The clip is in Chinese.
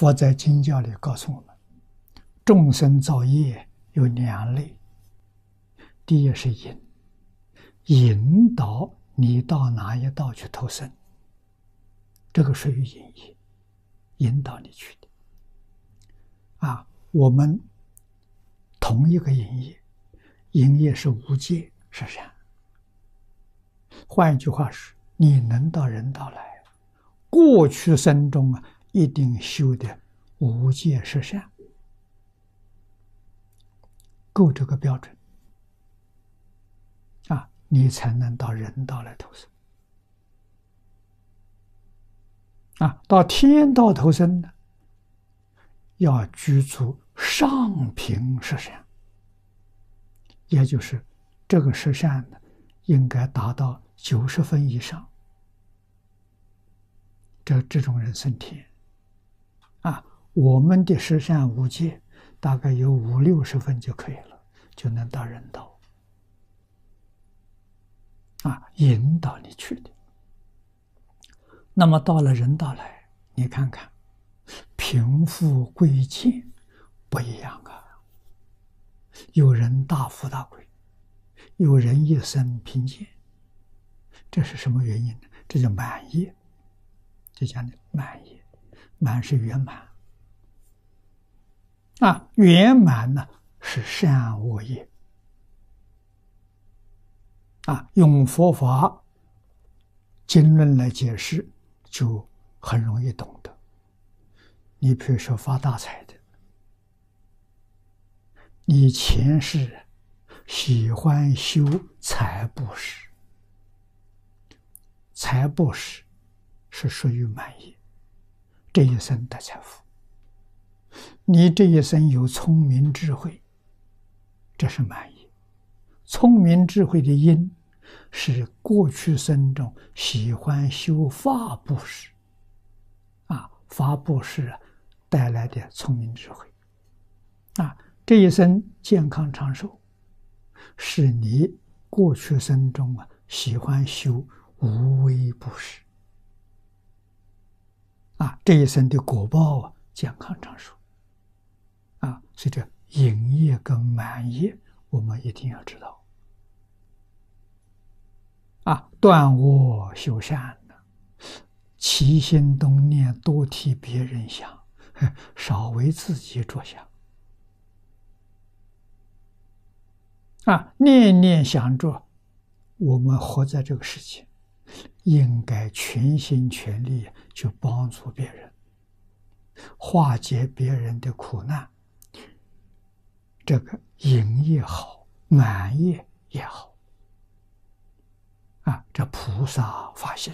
佛在经教里告诉我们，众生造业有两类。第一是引，引导你到哪一道去投生，这个属于引业，引导你去的。啊，我们同一个引业，引业是无界是善。换一句话说，你能到人道来，过去生中啊，一定修的无界十善，够这个标准啊。你才能到人道来投生啊！到天道投生呢，要居住上品十善，也就是这个十善呢，应该达到九十分以上。这这种人生天啊，我们的十善五戒大概有五六十分就可以了，就能到人道。啊，引导你去的。那么到了人道来，你看看，贫富贵贱不一样啊。有人大富大贵，有人一生贫贱。这是什么原因呢？这叫满业，就讲的满业，满是圆满。啊，圆满呢是善恶业。啊，用佛法经论来解释，就很容易懂得。你比如说发大财的，你前世喜欢修财布施，财布施是属于满意，这一生的财富。你这一生有聪明智慧，这是满意。聪明智慧的因。是过去生中喜欢修法布施，啊，法布施带来的聪明智慧，啊，这一生健康长寿，是你过去生中啊喜欢修无为布施，啊，这一生的果报啊健康长寿，啊，所以这营业跟满业，我们一定要知道。啊，断我修善的，起心动念多替别人想，少为自己着想。啊，念念想着，我们活在这个世界，应该全心全力去帮助别人，化解别人的苦难。这个营业好，满业也好。啊，这菩萨发心。